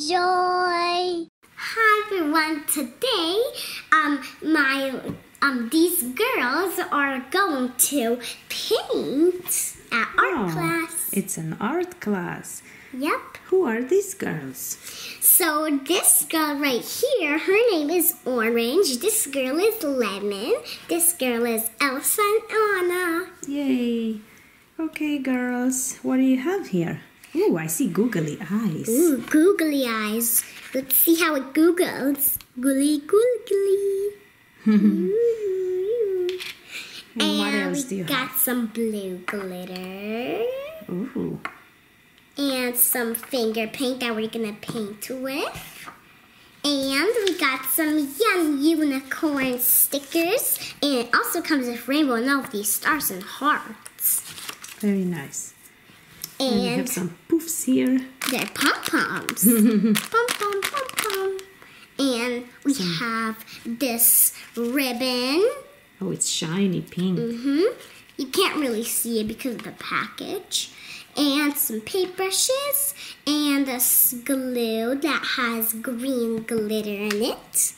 Enjoy! Hi everyone, today um my um these girls are going to paint at art Oh, class. It's an art class. Yep. Who are these girls? So this girl right here, her name is Orange. This girl is Lemon. This girl is Elsa and Anna. Yay. Okay, girls, what do you have here? Ooh, I see googly eyes. Ooh, googly eyes. Let's see how it googles. Googly googly. Ooh. And what else we do you got have? some blue glitter Ooh, and some finger paint that we're gonna paint with. And we got some young unicorn stickers. And it also comes with rainbow and all these stars and hearts. very nice. And we have some poofs here. they're pom poms. pom pom pom pom. And we have this ribbon. Oh, it's shiny pink. hmm You can't really see it because of the package. And some paintbrushes and this glue that has green glitter in it.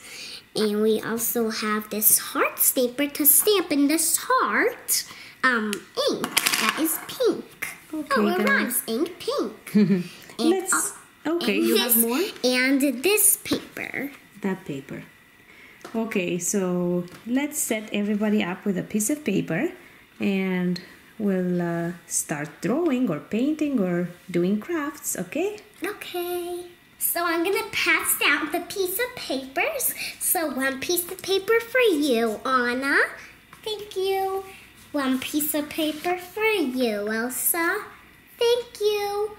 And we also have this heart stamper to stamp in this heart um, ink that is pink. Okay, oh, it rhymes. Ink pink. And Let's. al- Okay, and you this, have more? And this paper. That paper. Okay, so let's set everybody up with a piece of paper and we'll uh, start drawing or painting or doing crafts, okay? Okay. So I'm gonna pass down the piece of papers. So one piece of paper for you, Anna. Thank you. One piece of paper for you, Elsa. Thank you.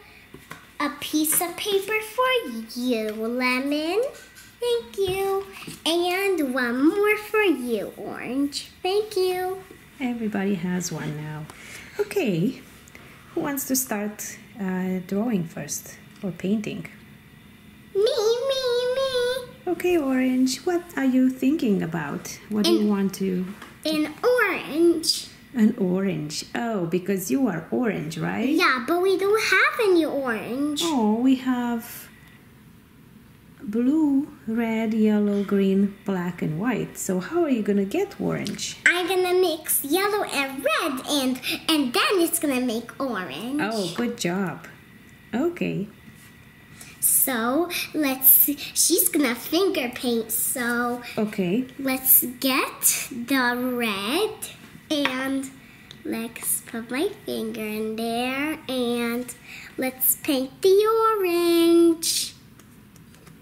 A piece of paper for you, Lemon. Thank you. And one more for you, Orange. Thank you. Everybody has one now. Okay, who wants to start uh, drawing first or painting? Me, me, me. Okay, Orange, what are you thinking about? What do you want to. An orange. An orange. Oh, because you are orange, right? Yeah, but we don't have any orange. Oh, we have blue, red, yellow, green, black, and white. So how are you gonna get orange? I'm gonna mix yellow and red, and and then it's gonna make orange. Oh, good job. Okay. So let's. see. She's gonna finger paint. So Okay. let's get the red, and let's put my finger in there, and let's paint the orange.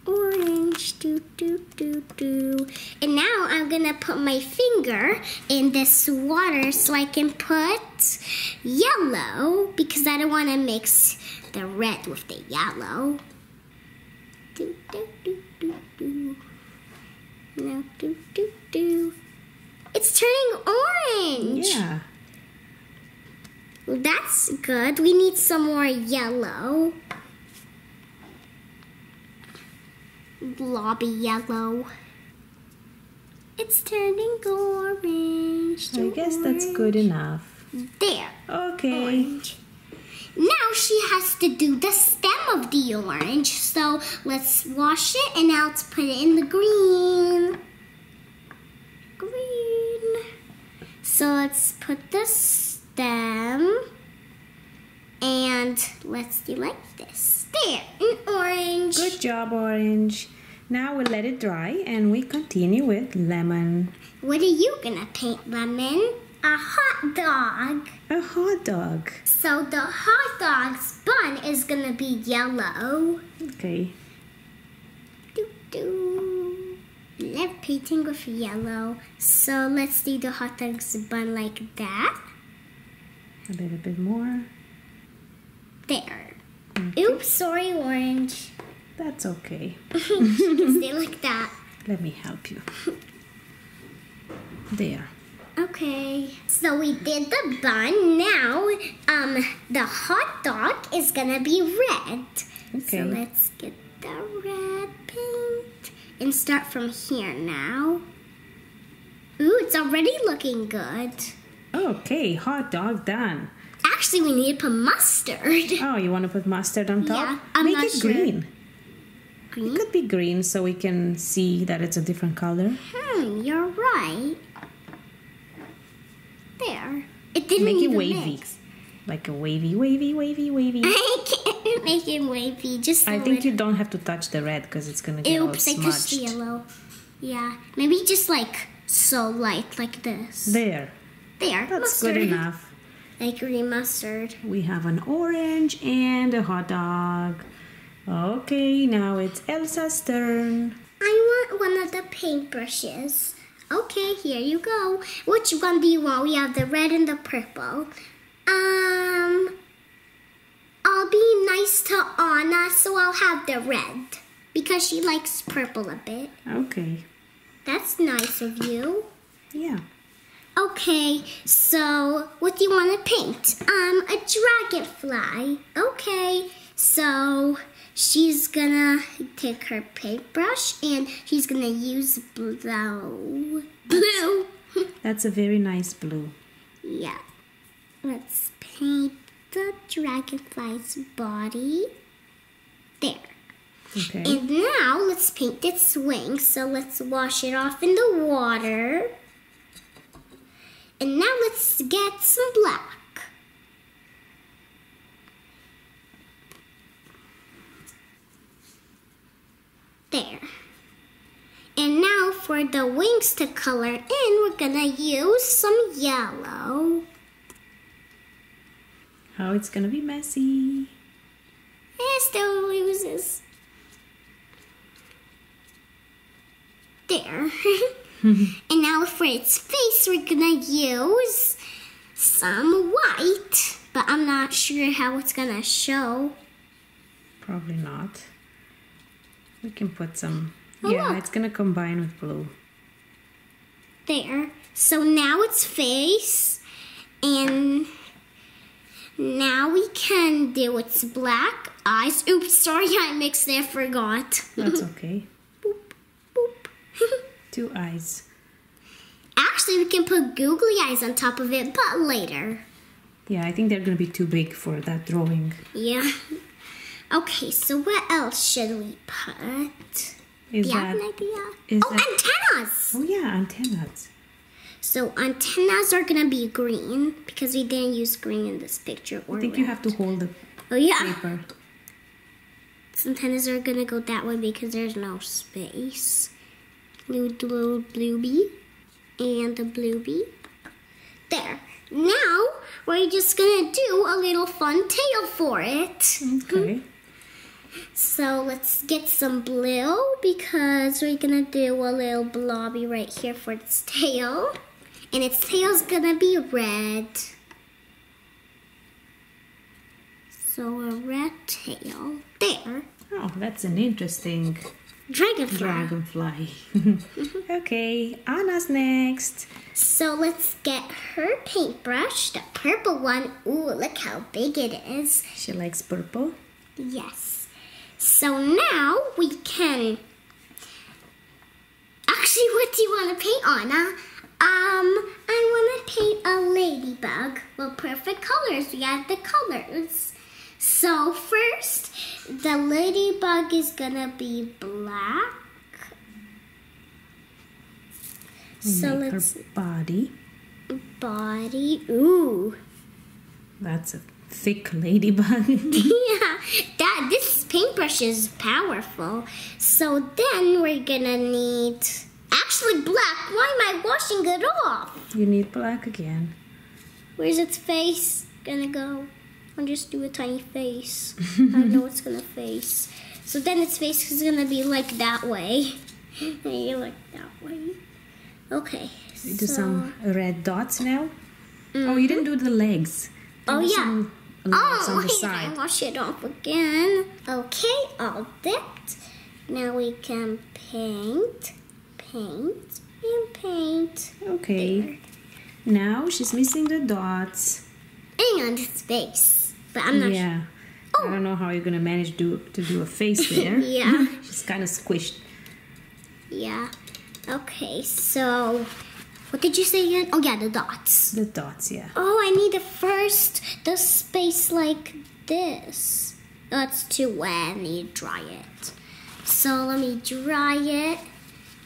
Orange, do do do do. And now I'm gonna put my finger in this water so I can put yellow because I don't want to mix the red with the yellow. Do do do do do. Now do do do. It's turning orange. Yeah. Well, that's good. We need some more yellow. Blobby yellow. It's turning orange. I guess that's good enough. There. Okay. Orange. Now she has to do the stem of the orange. So let's wash it and now let's put it in the green. Green. So let's put the stem and let's do like this. There, an orange. Good job, orange. Now we'll let it dry and we continue with lemon. What are you gonna paint, Lemon? A hot dog. A hot dog. So the hot dog's bun is gonna be yellow. Okay. Do do. Love painting with yellow. So let's do the hot dog's bun like that. A little bit more. There. Oops, sorry, orange. That's okay. can stay like that. Let me help you. There. Okay. So we did the bun. Now, um, the hot dog is gonna be red. Okay. So let's get the red paint and start from here now. Ooh, it's already looking good. Okay, hot dog done. Actually, we need to put mustard. Oh, you want to put mustard on top? Yeah, I'm Make it sure. green. green. Could be green so we can see that it's a different color. Hmm, you're right. There. It didn't Make it wavy. mix. Like a wavy, wavy, wavy, wavy. I can't make it wavy. Just I think you don't have to touch the red because it's gonna get all smudged. Oops, I touched yellow. Yeah, maybe just like so light, like this. There, there, that's mustard. good enough. Like green mustard. We have an orange and a hot dog. Okay, now it's Elsa's turn. I want one of the paintbrushes. Okay, here you go. Which one do you want? We have the red and the purple. Um, I'll be nice to Anna, so I'll have the red because she likes purple a bit. Okay, That's nice of you. yeah. Okay, so what do you want to paint? Um, a dragonfly. Okay, so she's gonna take her paintbrush and she's gonna use blue. Blue. That's a very nice blue. yeah. Let's paint the dragonfly's body. There. Okay. And now let's paint its wings. So let's wash it off in the water. And now let's get some black. There. And now for the wings to color in, we're gonna use some yellow. Oh, it's gonna be messy. It still loses. There. and now for its face, we're gonna use some white, but I'm not sure how it's gonna show. Probably not. We can put some. Oh, yeah, look. it's gonna combine with blue. There. So now its face, and now we can do its black eyes. Oops, sorry, I mixed it, forgot. That's okay. boop, boop. Two eyes. Actually, we can put googly eyes on top of it, but later. Yeah, I think they're gonna be too big for that drawing. Yeah. Okay, so what else should we put? Is Do you have that? an idea? oh, that- antennas! Oh yeah, antennas. So antennas are gonna be green because we didn't use green in this picture. Or I think you have to hold the Oh yeah. paper. Antennas are gonna go that way because there's no space. Blue, little, blue bee, and a bluebee. There. Now we're just gonna do a little fun tail for it. Okay. Hmm. So let's get some blue because we're gonna do a little blobby right here for its tail. And its tail's gonna be red. So a red tail. There. Oh, that's an interesting Dragonfly. dragonfly. Mm-hmm. okay, Anna's next. So let's get her paintbrush, the purple one. Ooh, look how big it is. She likes purple. Yes. So now we can. Actually, what do you want to paint, Anna? Um, I want to paint a ladybug. Well, perfect colors. We have the colors. So first, the ladybug is gonna be black. So Make let's her body. body. Ooh. That's a thick ladybug. yeah, that this paintbrush is powerful. So then we're gonna need actually black. Why am I washing it off? you need black again. Where's its face gonna go? I'll just do a tiny face. I know it's gonna face. So then its face is gonna be like that way. And you like that way. Okay. Do so- some red dots now. Oh, you didn't mm-hmm. do the legs. Oh, There was yeah. Oh, on the wait, side. I wash it off again. Okay, all dipped. Now we can paint, paint, and paint. Okay. Now she's missing the dots. And its face. But I'm not yeah. Oh. I don't know how you're gonna manage do, to do a face there. Yeah. she's kind of squished. Yeah. Okay, so what did you say again? Oh, yeah, the dots. The dots, yeah. Oh, I need the first, the space like this. That's too wet. I need to dry it. So let me dry it.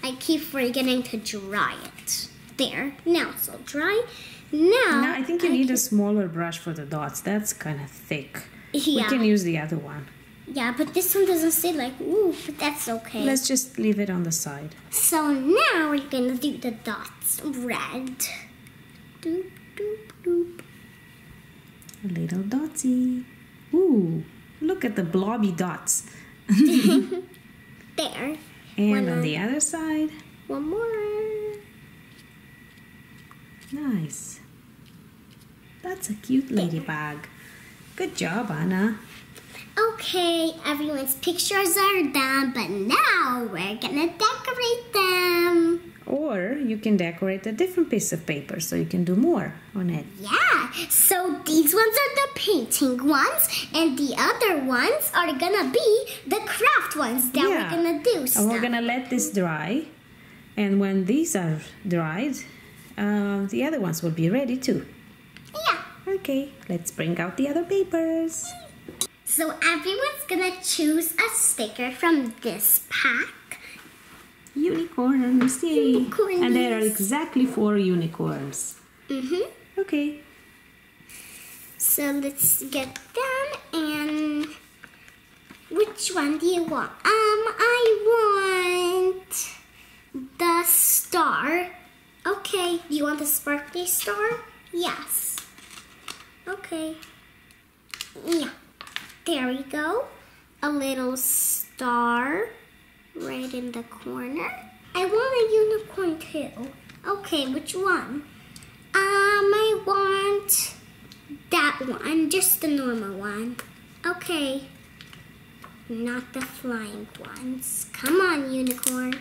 I keep forgetting to dry it. There. Now it's all dry. Now, Now I think you need a smaller brush for the dots. That's kind of thick. Yeah. We can use the other one. Yeah, but this one doesn't say like ooh, but that's okay. Let's just leave it on the side. so now we're gonna do the dots red. Doop doop doop. A little dotsy. Ooh, look at the blobby dots. There. And on the other side, One more. nice. That's a cute ladybug. Good job, Anna. Okay, everyone's pictures are done, but now we're gonna decorate them. Or you can decorate a different piece of paper so you can do more on it. Yeah, so these ones are the painting ones, and the other ones are gonna be the craft ones that Yeah. we're gonna do And stuff. we're gonna let this dry. And when these are dried, uh, the other ones will be ready too. Yeah, Okay, let's bring out the other papers. so everyone's gonna choose a sticker from this pack. Unicorns, yay! Unicorns. And there are exactly four unicorns. Mm-hmm. Okay, So let's get them and which one do you want? Um, I want the star. Okay, do you want the sparkly star? Yes. Okay. Yeah. There we go. A little star right in the corner. I want a unicorn too. Okay, which one? Um, I want that one, just the normal one. Okay. Not the flying ones. Come on, unicorn.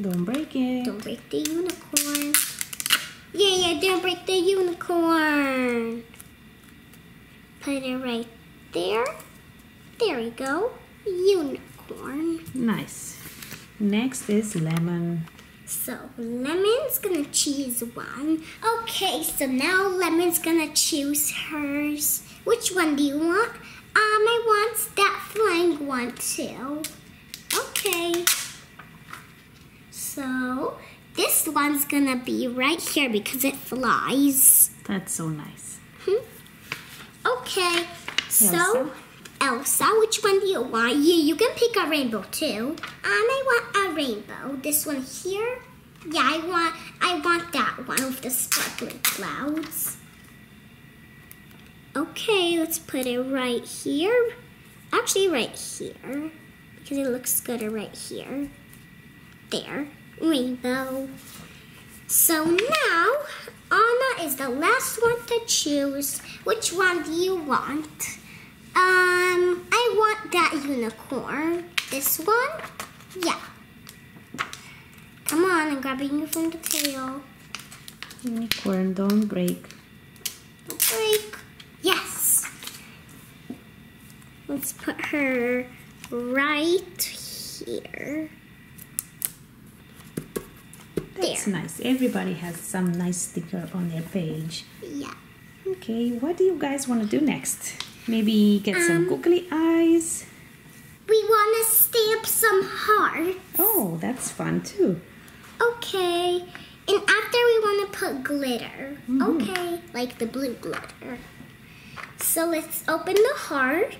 don't break it. Don't break the unicorn. Yeah, yeah, don't break the unicorn. Put it right there. There we go. Unicorn. Nice. Next is lemon. So Lemon's gonna choose one. Okay, so now Lemon's gonna choose hers. Which one do you want? Um, I want that flying one too. Okay. So this one's gonna be right here because it flies. That's so nice. Hmm. Okay. So Elsa? Which one do you want? You you can pick a rainbow too. Um, I want a rainbow. This one here. Yeah, I want I want that one with the sparkling clouds. Okay, let's put it right here. Actually, right here because it looks good right here. There, rainbow. So now Anna is the last one to choose. Which one do you want? Um, I want that unicorn. This one? Yeah. Come on, I'm grabbing you from the tail. Unicorn, don't break. Don't Break. Yes. Let's put her right here. That's There. nice. Everybody has some nice sticker on their page. Yeah. Okay, what do you guys want to do next? Maybe get some Um, googly eyes. We want to stamp some hearts. Oh, that's fun too. Okay. And after we want to put glitter. Okay. Like the blue glitter. So let's open the heart.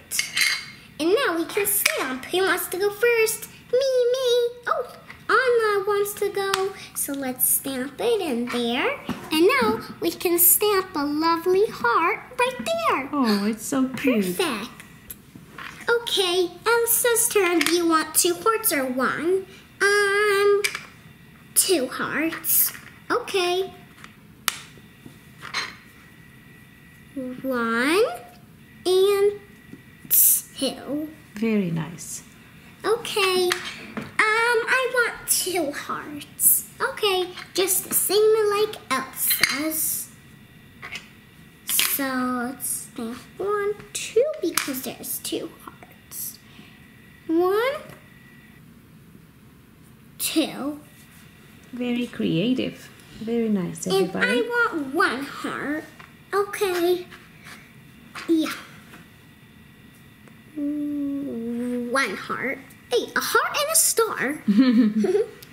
And now we can stamp. Who wants to go first? Me, me. Oh, Anna wants to go. So let's stamp it in there. And now we can stamp a lovely heart right there. Oh, it's so cute. Perfect. Okay, Elsa's turn. Do you want two hearts or one? Um, two hearts. Okay. One and two. Very nice. Okay. Um, I want two hearts. Okay, just the same like Elsa's. So let's stamp one, two, because there's two hearts. One, two, Very creative. Very nice, everybody. and I want one heart. Okay. Yeah. One. one heart. Hey, a heart and a star.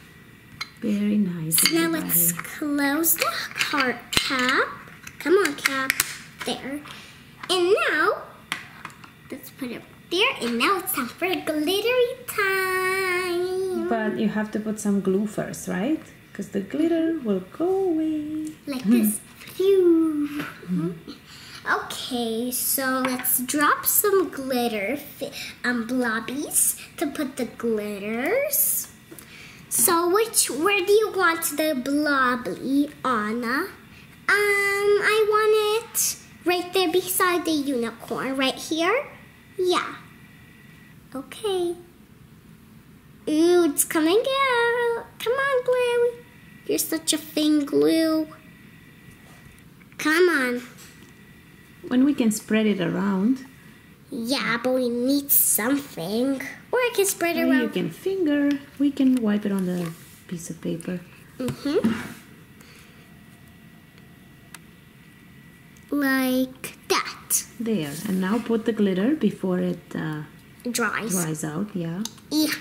Very nice. Now let's close the heart cap. Come on, cap. There. And now, let's put it there. And now it's time for glittery time. But you have to put some glue first, right? Because the glitter will go away. like this. Phew. Okay, so let's drop some glitter um blobbies to put the glitters. So which where do you want the blobby, Anna? Um, I want it right there beside the unicorn, right here. Yeah. Okay. Ooh, it's coming out. Come on, glue. You're such a thin glue. Come on. When we can spread it around, Yeah, but we need something. Or I can spread it or you can finger, we can wipe it on the piece of paper. Mm-hmm. Like that. There. And now put the glitter before it uh, Dries. dries out. Yeah. Yeah.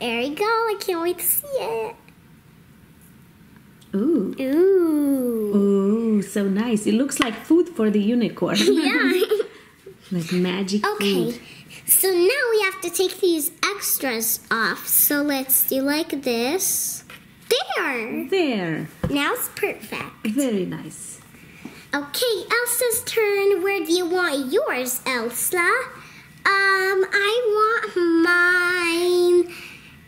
There you go. I can't wait to see it. Ooh. Ooh. Ooh, so nice. It looks like food for the unicorn. Yeah. like magic okay. food. So now we have to take these extras off. So let's do like this. There. There. Now it's perfect. Very nice. Okay, Elsa's turn. Where do you want yours, Elsa? Um, I want mine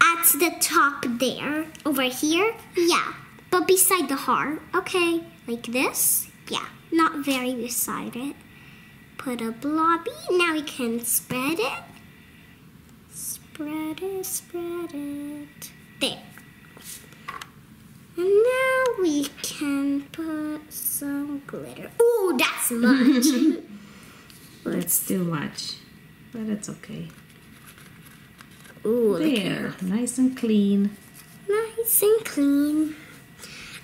at the top there. Over here? Yeah. But beside the heart. Okay. Like this? Yeah. Not very beside it. Put a blobby. Now we can spread it. Spread it, spread it. There. And now we can put some glitter. Ooh, that's much. That's too much. But it's okay. Ooh, There. Nice and clean. Nice and clean.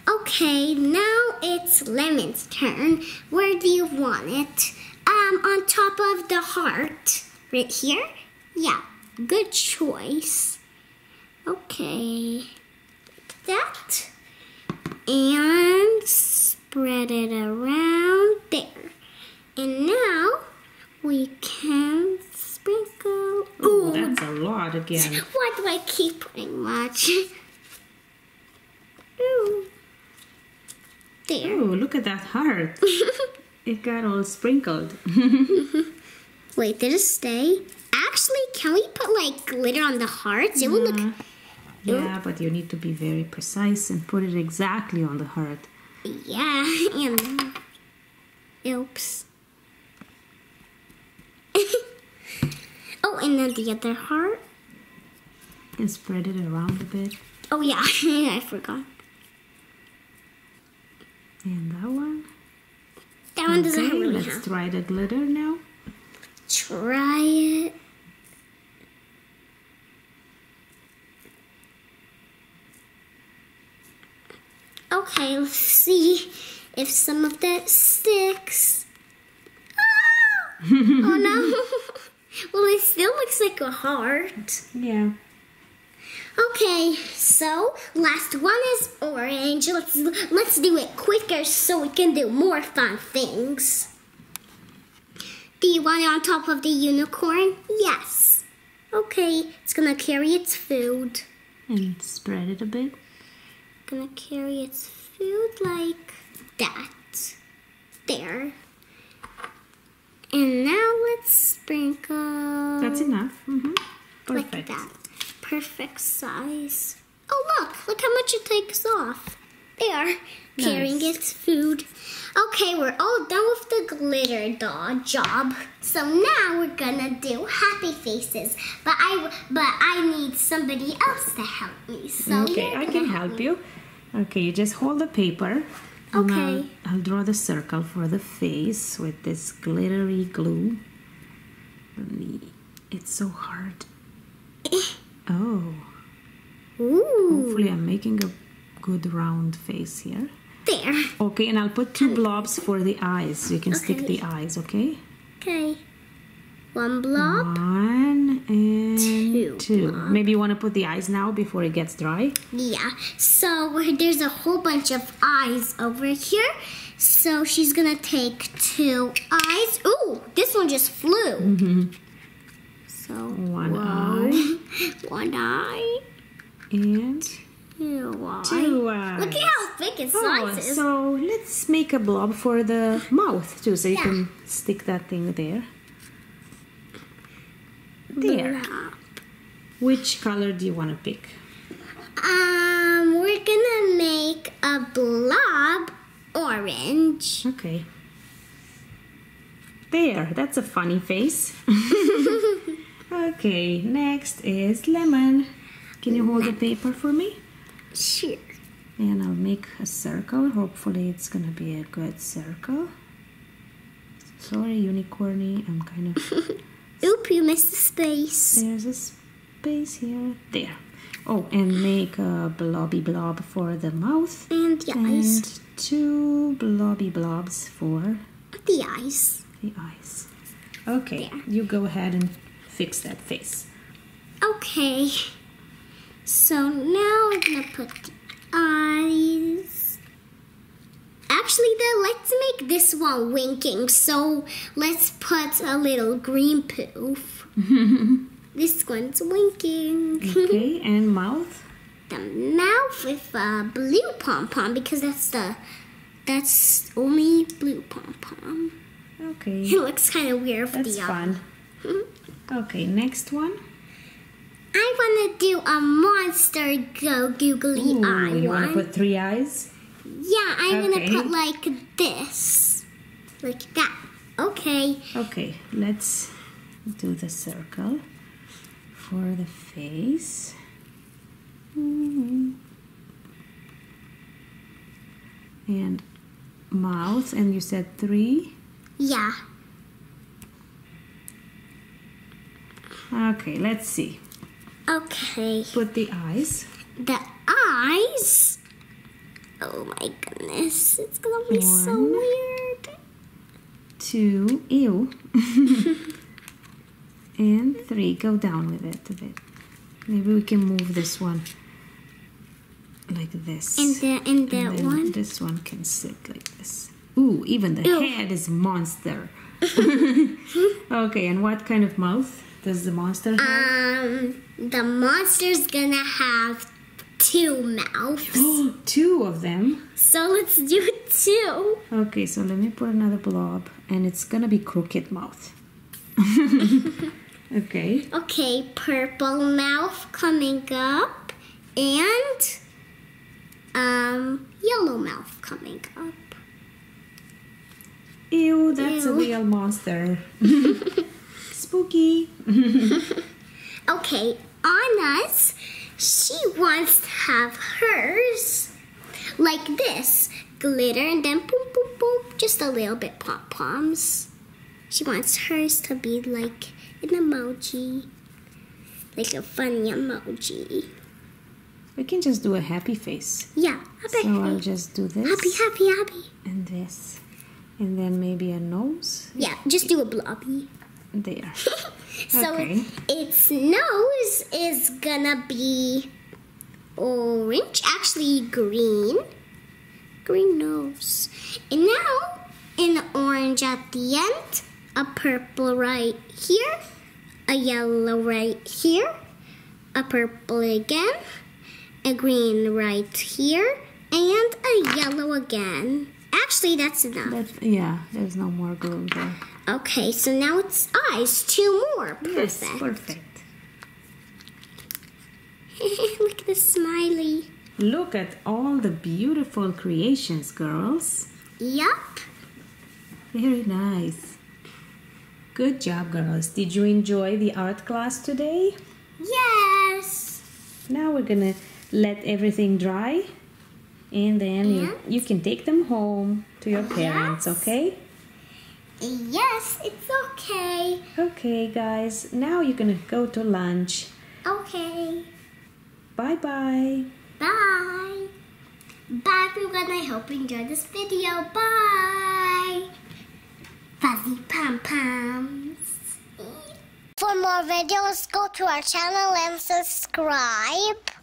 Okay, now it's Lemon's turn. Where do you want it? Um, on top of the heart. Right here? Yeah, good choice. Okay. Like that. And spread it around there. And now we can sprinkle. Ooh, that's a lot again. Why do I keep putting much? Ooh. There. Ooh, look at that heart. It got all sprinkled. Wait, did it stay? Actually, can we put like glitter on the hearts? It will look. Yeah, but you need to be very precise and put it exactly on the heart. Yeah, and. Oops. oh, and then the other heart. And spread it around a bit. Oh, yeah, I forgot. And that one. One doesn't Okay, really let's have. try the glitter now. Try it. Okay, let's see if some of that sticks. Ah! oh no. well, it still looks like a heart. Yeah. Okay, so last one is orange. Let's let's do it quicker so we can do more fun things. Do you want it on top of the unicorn? Yes. Okay, it's gonna carry its food. And spread it a bit. Gonna carry its food like that. There. And now let's sprinkle. That's enough. Mm -hmm. Like that. Perfect size. Oh, look. Look how much it takes off. There. Carrying Nice. its food. Okay, we're all done with the glitter doll job. So now we're gonna do happy faces. But I but I need somebody else to help me. So okay, I can help you. Okay, you just hold the paper. and Okay. I'll, I'll draw the circle for the face with this glittery glue. It's so hard. Oh, Ooh. hopefully I'm making a good round face here. There. Okay, and I'll put two blobs for the eyes. You can stick the eyes, okay? Okay. One blob. One and Two two. Maybe you want to put the eyes now before it gets dry. Yeah. So there's a whole bunch of eyes over here. So she's gonna take two eyes. Ooh, this one just flew. Mm-hmm. So One whoa. eye one eye, and two eyes. two eyes. Look at how thick its Oh, is. so let's make a blob for the mouth too, so you Yeah. can stick that thing there. There. Blob. Which color do you want to pick? Um, we're gonna make a blob orange. Okay. There, that's a funny face. okay, next is lemon. Can you hold the paper for me? Sure. And I'll make a circle. Hopefully, it's gonna be a good circle. Sorry, unicorny. I'm kind of. Oop, you missed the space. There's a space here. There. Oh, and make a blobby blob for the mouth. And the eyes. And two blobby blobs for The eyes. the eyes. Okay, There. you go ahead and fix that face. Okay. So now we're gonna put the eyes. Actually, then let's make this one winking. So let's put a little green poof. this one's winking. Okay, and mouth. the mouth with a blue pom pom because that's the that's only blue pom pom. Okay, It looks kind of weird for that's the uh, fun. Hmm? Okay, next one. I want to do a monster go googly Ooh, eye you want to put three eyes? yeah, I'm Okay. gonna put like this, like that. Okay. Okay, let's do the circle for the face. Mhm. And mouth, and you said three. Yeah. Okay, let's see. Okay. Put the eyes. The eyes. Oh my goodness, it's gonna be so One. weird. Two, ew. and three, go down with it a bit. Maybe we can move this one like this. And the and that And one. This one can sit like this. Ooh, even the Ew. head is monster. okay, and what kind of mouth does the monster have? Um, the monster's gonna have two mouths. Two of them. So let's do two. Okay, so let me put another blob, and it's gonna be crooked mouth. okay. Okay, purple mouth coming up, and um, yellow mouth coming up. Ew, that's a real monster. Spooky. Okay, Anna's, she wants to have hers like this glitter and then boom, boom, boom, just a little bit pom poms. She wants hers to be like an emoji, like a funny emoji. We can just do a happy face. Yeah, happy, So I'll just do this happy, happy, happy. and this. And then maybe a nose. Yeah, just do a blobby. There. So Okay. its nose is gonna be orange, actually green. Green nose. And now an orange at the end, a purple right here, a yellow right here, a purple again, a green right here, and a yellow again. Actually, that's enough. That, yeah, there's no more glue there. Okay, so now it's eyes. Two more. Yes, Perfect. perfect. Look at the smiley. Look at all the beautiful creations, girls. Yup. Very nice. Good job, girls. Did you enjoy the art class today? Yes. Now we're gonna let everything dry and then you, you can take them home to your parents, okay? Yes, it's okay. Okay, guys, now you're gonna go to lunch. Okay. Bye bye. Bye. Bye, everyone. I hope you enjoyed this video. Bye. Fuzzy pom poms. For more videos, go to our channel and subscribe.